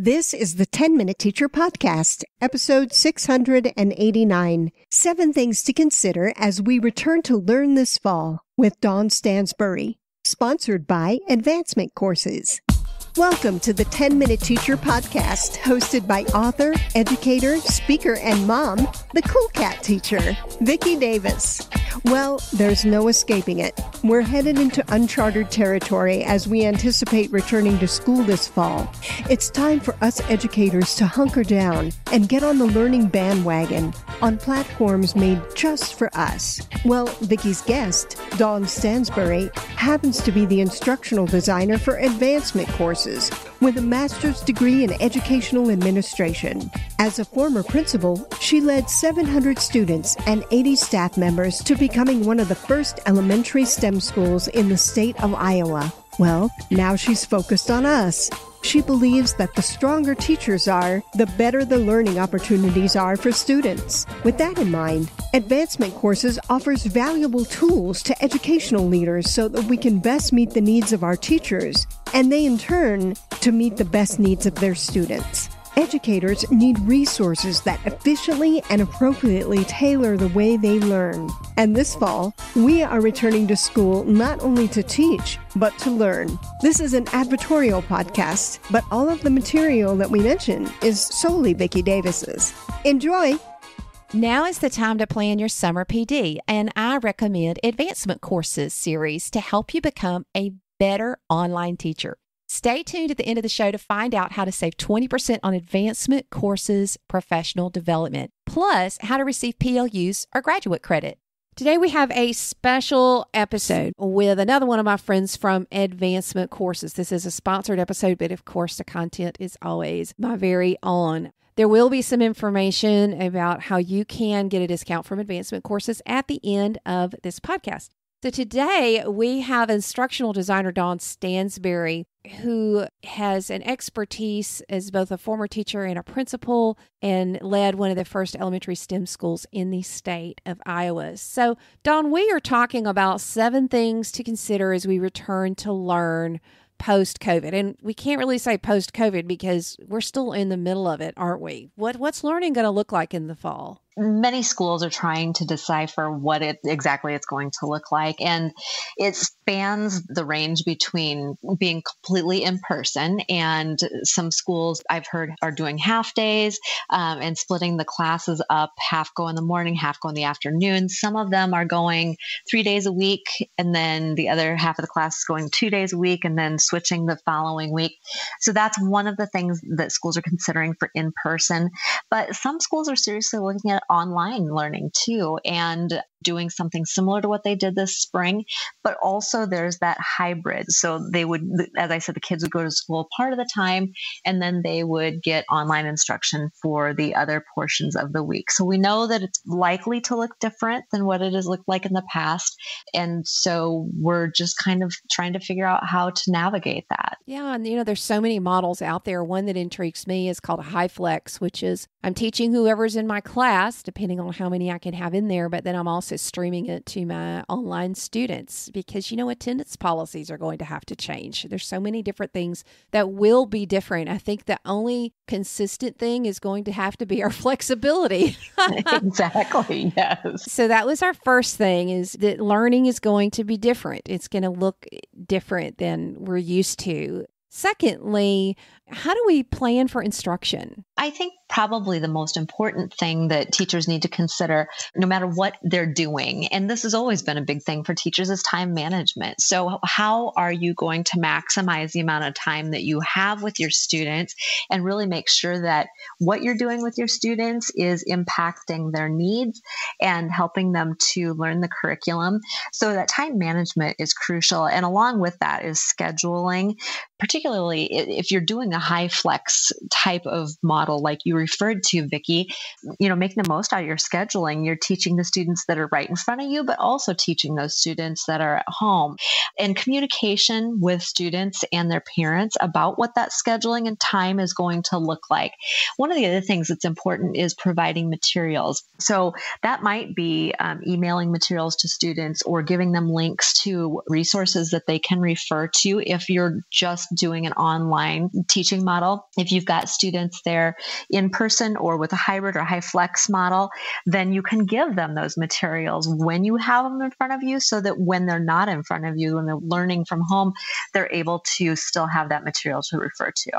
This is the 10 Minute Teacher Podcast, episode 689 Seven Things to Consider as we return to learn this fall with Dawn Stansbury, sponsored by Advancement Courses. Welcome to the 10 Minute Teacher Podcast, hosted by author, educator, speaker, and mom, the Cool Cat teacher, Vicki Davis. Well, there's no escaping it. We're headed into uncharted territory as we anticipate returning to school this fall. It's time for us educators to hunker down and get on the learning bandwagon on platforms made just for us. Well, Vicki's guest, Dawn Stansbury, happens to be the instructional designer for advancement courses with a master's degree in educational administration. As a former principal, she led 700 students and 80 staff members to becoming one of the first elementary STEM schools in the state of Iowa. Well, now she's focused on us. She believes that the stronger teachers are, the better the learning opportunities are for students. With that in mind, Advancement Courses offers valuable tools to educational leaders so that we can best meet the needs of our teachers, and they in turn to meet the best needs of their students. Educators need resources that efficiently and appropriately tailor the way they learn. And this fall, we are returning to school not only to teach, but to learn. This is an advertorial podcast, but all of the material that we mention is solely Vicki Davis's. Enjoy! Now is the time to plan your summer PD, and I recommend Advancement Courses series to help you become a better online teacher. Stay tuned at the end of the show to find out how to save 20% on advancement courses professional development, plus how to receive PLUs or graduate credit. Today we have a special episode with another one of my friends from Advancement Courses. This is a sponsored episode, but of course the content is always my very own. There will be some information about how you can get a discount from advancement courses at the end of this podcast. So today we have instructional designer Dawn Stansbury, who has an expertise as both a former teacher and a principal and led one of the first elementary STEM schools in the state of Iowa. So, Dawn, we are talking about seven things to consider as we return to learn post COVID. And we can't really say post COVID because we're still in the middle of it, aren't we? What what's learning going to look like in the fall? Many schools are trying to decipher what it exactly it's going to look like and it spans the range between being completely in person and some schools i've heard are doing half days um, and splitting the classes up half go in the morning half go in the afternoon. Some of them are going three days a week and then the other half of the class is going two days a week and then switching the following week. So that's one of the things that schools are considering for in person. But some schools are seriously looking at online learning too. And doing something similar to what they did this spring but also there's that hybrid. So they would as i said the kids would go to school part of the time and then they would get online instruction for the other portions of the week. So we know that it's likely to look different than what it has looked like in the past and so we're just kind of trying to figure out how to navigate that. Yeah and you know there's so many models out there. One that intrigues me is called a HyFlex which is i'm teaching whoever's in my class depending on how many I can have in there. But then I'm also streaming it to my online students because, you know, attendance policies are going to have to change. There's so many different things that will be different. I think the only consistent thing is going to have to be our flexibility. exactly. Yes. So that was our first thing is that learning is going to be different. It's going to look different than we're used to. Secondly, how do we plan for instruction? I think probably the most important thing that teachers need to consider, no matter what they're doing, and this has always been a big thing for teachers, is time management. So, how are you going to maximize the amount of time that you have with your students and really make sure that what you're doing with your students is impacting their needs and helping them to learn the curriculum? So, that time management is crucial. And along with that is scheduling, particularly if you're doing a flex type of model like you referred to, Vicki, you know, making the most out of your scheduling. You're teaching the students that are right in front of you, but also teaching those students that are at home. And communication with students and their parents about what that scheduling and time is going to look like. One of the other things that's important is providing materials. So that might be um, emailing materials to students or giving them links to resources that they can refer to if you're just doing an online teaching model. If you've got students there in person or with a hybrid or HyFlex model, then you can give them those materials when you have them in front of you so that when they're not in front of you and they're learning from home, they're able to still have that material to refer to.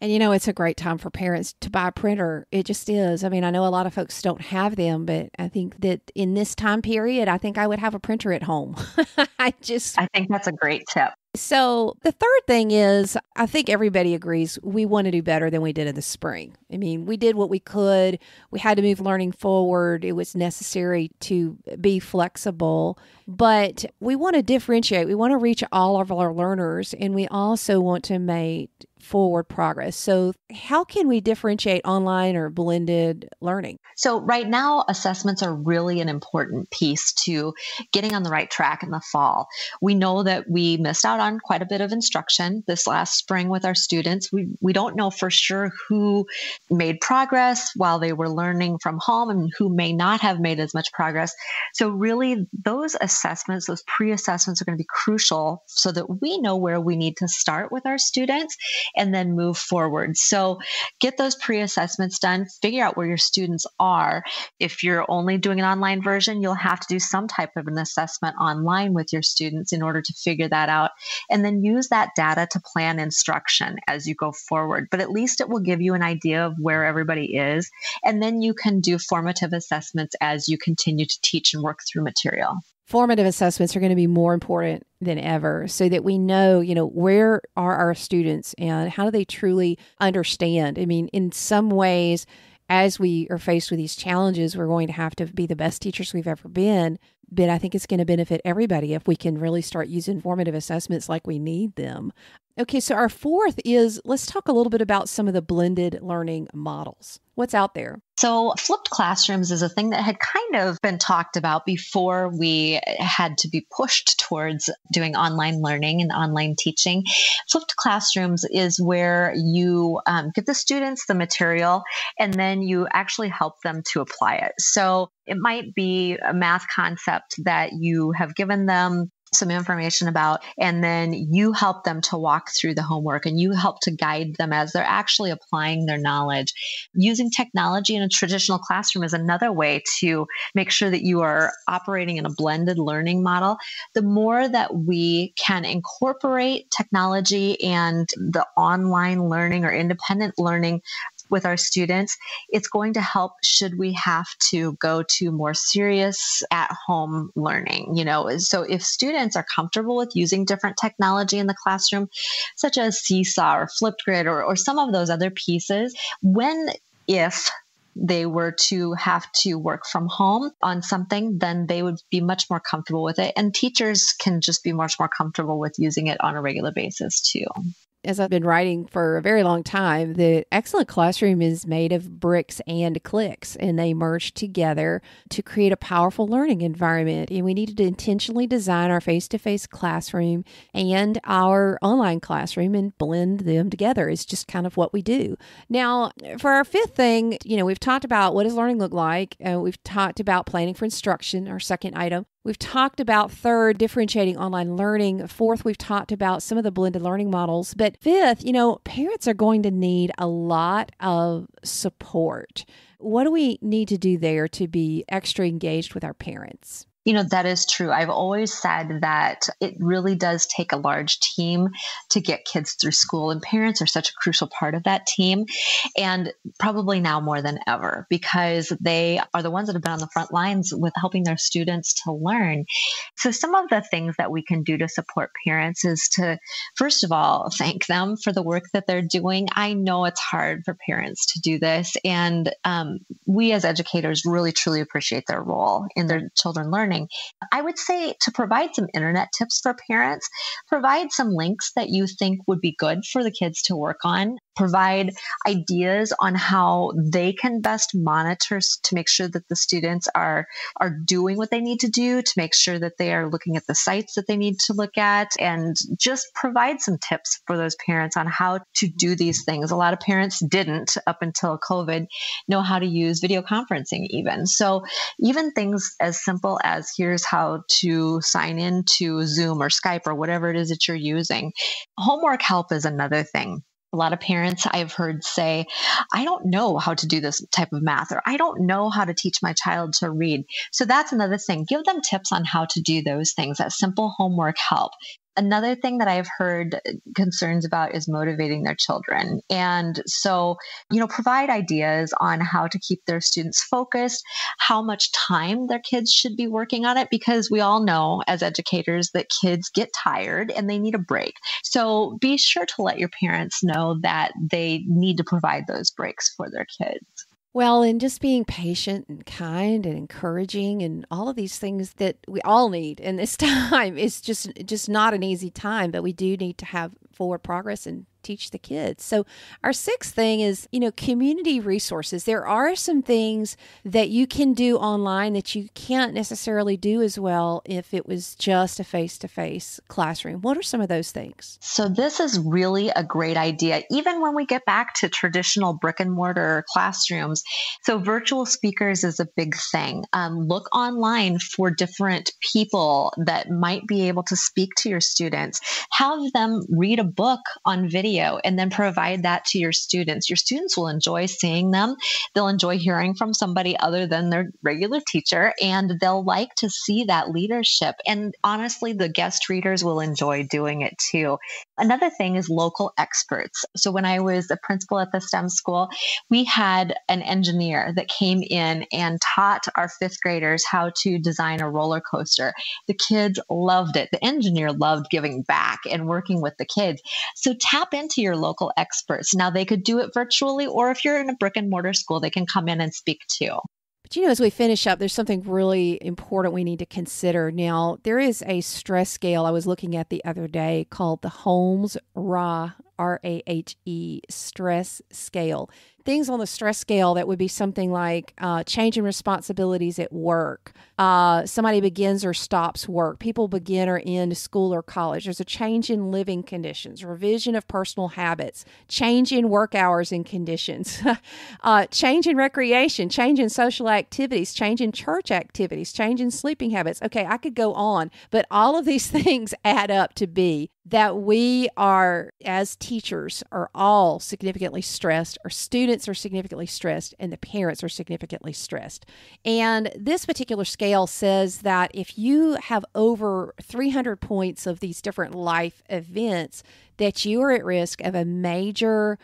And you know, it's a great time for parents to buy a printer. It just is. I mean, I know a lot of folks don't have them, but I think that in this time period, I think I would have a printer at home. I just I think that's a great tip. So, the third thing is, I think everybody agrees we want to do better than we did in the spring. I mean, we did what we could. We had to move learning forward. It was necessary to be flexible, but we want to differentiate. We want to reach all of our learners, and we also want to make forward progress. So, how can we differentiate online or blended learning? So, right now, assessments are really an important piece to getting on the right track in the fall. We know that we missed out on quite a bit of instruction this last spring with our students. We, we don't know for sure who made progress while they were learning from home and who may not have made as much progress. So, really, those assessments, those pre assessments, are going to be crucial so that we know where we need to start with our students and then move forward. So get those pre assessments done, figure out where your students are. If you're only doing an online version, you'll have to do some type of an assessment online with your students in order to figure that out. And then use that data to plan instruction as you go forward. But at least it will give you an idea of where everybody is. And then you can do formative assessments as you continue to teach and work through material formative assessments are going to be more important than ever so that we know you know where are our students and how do they truly understand i mean in some ways as we are faced with these challenges we're going to have to be the best teachers we've ever been but i think it's going to benefit everybody if we can really start using formative assessments like we need them Okay, so our fourth is let's talk a little bit about some of the blended learning models. What's out there? So, flipped classrooms is a thing that had kind of been talked about before we had to be pushed towards doing online learning and online teaching. Flipped classrooms is where you um, give the students the material and then you actually help them to apply it. So, it might be a math concept that you have given them some information about, and then you help them to walk through the homework and you help to guide them as they're actually applying their knowledge. Using technology in a traditional classroom is another way to make sure that you are operating in a blended learning model. The more that we can incorporate technology and the online learning or independent learning with our students, it's going to help should we have to go to more serious at home learning. You know, so if students are comfortable with using different technology in the classroom, such as Seesaw or Flipgrid or, or some of those other pieces, when if they were to have to work from home on something, then they would be much more comfortable with it. And teachers can just be much more comfortable with using it on a regular basis too as I've been writing for a very long time, the Excellent Classroom is made of bricks and clicks, and they merge together to create a powerful learning environment. And we needed to intentionally design our face to face classroom and our online classroom and blend them together. It's just kind of what we do. Now, for our fifth thing, you know, we've talked about what does learning look like, uh, we've talked about planning for instruction, our second item. We've talked about third, differentiating online learning. Fourth, we've talked about some of the blended learning models. But fifth, you know, parents are going to need a lot of support. What do we need to do there to be extra engaged with our parents? You know, that is true. I've always said that it really does take a large team to get kids through school, and parents are such a crucial part of that team. And probably now more than ever, because they are the ones that have been on the front lines with helping their students to learn. So, some of the things that we can do to support parents is to, first of all, thank them for the work that they're doing. I know it's hard for parents to do this, and um, we as educators really truly appreciate their role in their children learning learning. I would say to provide some internet tips for parents, provide some links that you think would be good for the kids to work on. Provide ideas on how they can best monitor to make sure that the students are are doing what they need to do to make sure that they are looking at the sites that they need to look at and just provide some tips for those parents on how to do these things. A lot of parents didn't up until covid know how to use video conferencing even. So even things as simple as here's how to sign into zoom or skype or whatever it is that you're using homework help is another thing a lot of parents I've heard say, I don't know how to do this type of math, or I don't know how to teach my child to read. So that's another thing. Give them tips on how to do those things. That simple homework help. Another thing that I've heard concerns about is motivating their children. And so, you know, provide ideas on how to keep their students focused, how much time their kids should be working on it, because we all know as educators that kids get tired and they need a break. So be sure to let your parents know that they need to provide those breaks for their kids. Well, and just being patient and kind and encouraging and all of these things that we all need in this time is just just not an easy time, but we do need to have forward progress and teach the kids. So, our sixth thing is, you know, community resources. There are some things that you can do online that you can't necessarily do as well if it was just a face to face classroom. What are some of those things? So, this is really a great idea, even when we get back to traditional brick and mortar classrooms. So, virtual speakers is a big thing. Um, look online for different people that might be able to speak to your students, have them read a book on video video and then provide that to your students. Your students will enjoy seeing them. They'll enjoy hearing from somebody other than their regular teacher, and they'll like to see that leadership. And honestly, the guest readers will enjoy doing it too. Another thing is local experts. So when I was a principal at the STEM school, we had an engineer that came in and taught our fifth graders how to design a roller coaster. The kids loved it. The engineer loved giving back and working with the kids. So tap into your local experts. Now, they could do it virtually, or if you're in a brick and mortar school, they can come in and speak too. But you know, as we finish up, there's something really important we need to consider. Now, there is a stress scale I was looking at the other day called the Holmes Rahe R A H E stress scale things on the stress scale that would be something like uh, changing responsibilities at work. Uh, somebody begins or stops work. People begin or end school or college. There's a change in living conditions, revision of personal habits, change in work hours and conditions, uh, change in recreation, change in social activities, change in church activities, change in sleeping habits. Okay, I could go on, but all of these things add up to be that we are, as teachers, are all significantly stressed. Our students are significantly stressed, and the parents are significantly stressed. And this particular scale says that if you have over 300 points of these different life events, that you are at risk of a major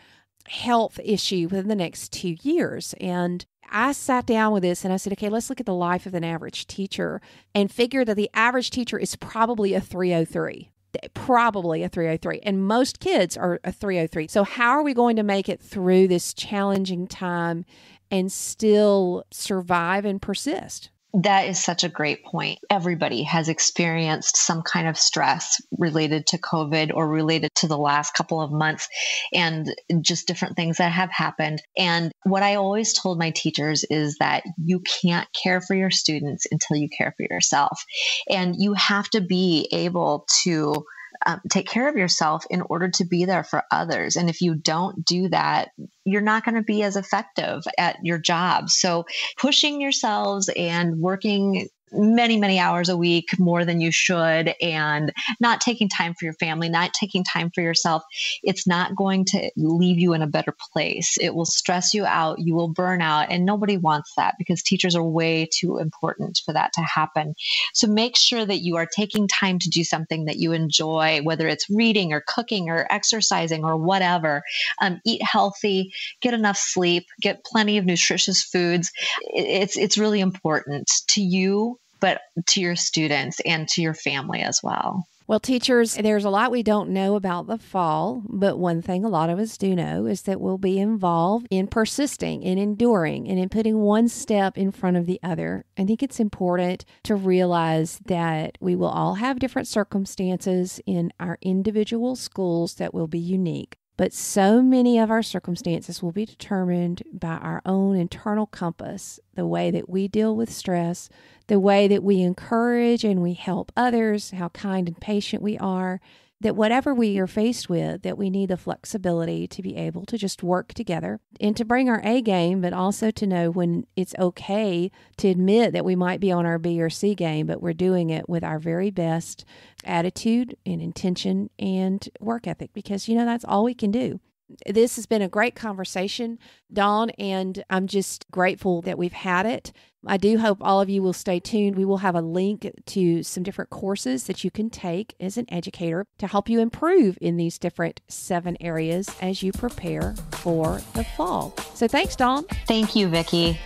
health issue within the next two years. And I sat down with this and I said, okay, let's look at the life of an average teacher and figure that the average teacher is probably a 303 probably a 303 and most kids are a 303 so how are we going to make it through this challenging time and still survive and persist that is such a great point. Everybody has experienced some kind of stress related to COVID or related to the last couple of months and just different things that have happened. And what I always told my teachers is that you can't care for your students until you care for yourself. And you have to be able to um, take care of yourself in order to be there for others. And if you don't do that, you're not going to be as effective at your job. So pushing yourselves and working many, many hours a week more than you should and not taking time for your family, not taking time for yourself, it's not going to leave you in a better place. It will stress you out. You will burn out. And nobody wants that because teachers are way too important for that to happen. So make sure that you are taking time to do something that you enjoy, whether it's reading or cooking or exercising or whatever. Um, eat healthy, get enough sleep, get plenty of nutritious foods. It's, it's really important to you but to your students and to your family as well. Well, teachers, there's a lot we don't know about the fall, but one thing a lot of us do know is that we'll be involved in persisting and enduring and in putting one step in front of the other. I think it's important to realize that we will all have different circumstances in our individual schools that will be unique But so many of our circumstances will be determined by our own internal compass, the way that we deal with stress, the way that we encourage and we help others, how kind and patient we are, that whatever we are faced with, that we need the flexibility to be able to just work together and to bring our A game, but also to know when it's okay to admit that we might be on our B or C game, but we're doing it with our very best attitude and intention and work ethic because, you know, that's all we can do this has been a great conversation, Dawn, and I'm just grateful that we've had it. I do hope all of you will stay tuned. We will have a link to some different courses that you can take as an educator to help you improve in these different seven areas as you prepare for the fall. So thanks, Dawn. Thank you, Vicki.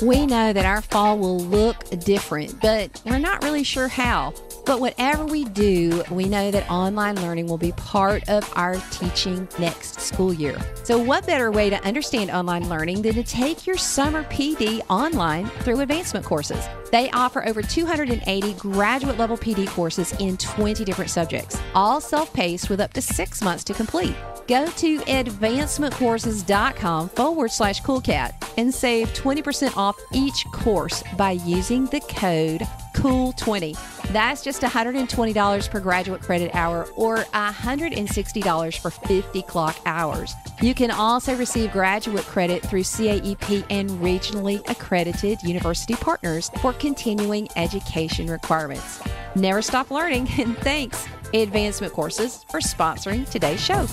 We know that our fall will look different, but we're not really sure how. But whatever we do, we know that online learning will be part of our teaching next school year. So, what better way to understand online learning than to take your summer PD online through advancement courses? They offer over 280 graduate level PD courses in 20 different subjects, all self paced with up to six months to complete. Go to advancementcourses.com forward slash coolcat and save 20% off each course by using the code COOL20. That's just $120 per graduate credit hour or $160 for 50 clock hours. You can also receive graduate credit through CAEP and regionally accredited university partners for continuing education requirements. Never stop learning, and thanks, Advancement Courses, for sponsoring today's show.